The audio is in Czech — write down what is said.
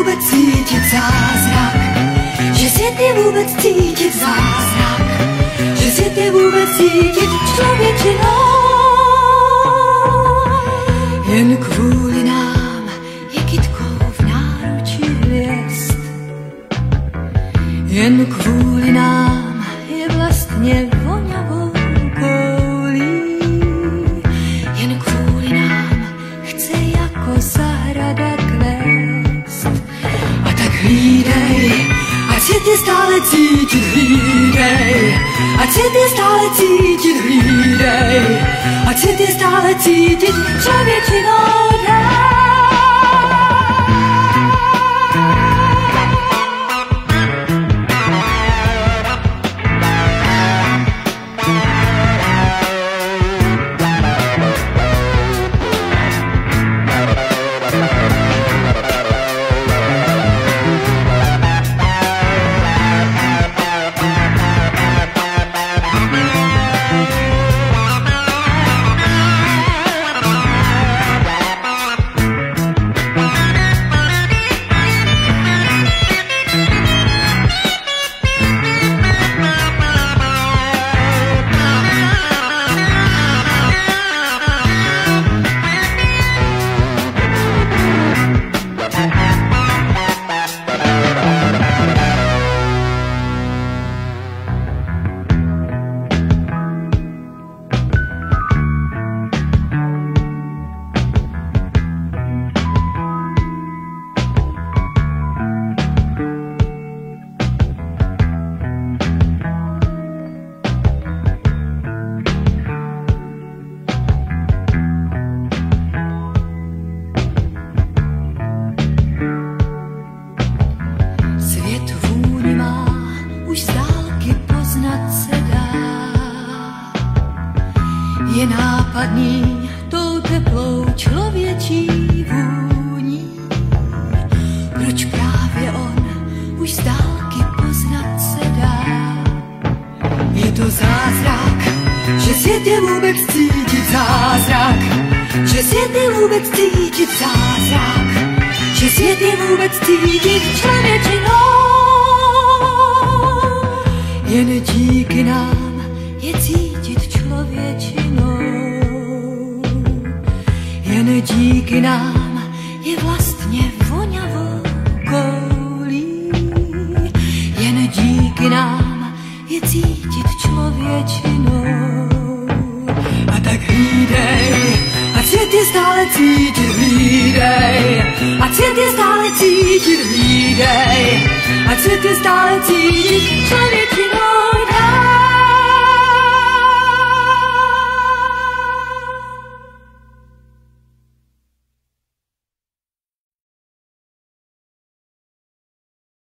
vůbec cítit zázrak, že svět je vůbec cítit zázrak, že svět je vůbec cítit člověčinou. Jen kvůli nám je kytkou v náručí hvězd. Jen kvůli nám je vlastně vonavou koulí. Jen kvůli nám chce jako zahrada ať svět je stále cítit, hlídej. Ať svět je stále cítit, hlídej. Ať svět je stále cítit, Svět Je nápadný tou teplou člověčí vůní. Proč právě on už z dálky poznat se dá? Je to zázrak, že svět je vůbec cítit zázrak, že svět je vůbec cítit zázrak, že svět je vůbec cítit člověčinou. Díky nám je vlastně vonavou koulí. Jen díky nám je cítit člověčinou. A tak hlídej, ať svět je stále cítit, hlídej. Ať svět je stále cítit, hlídej. Ať svět je stále cítit člověčinou.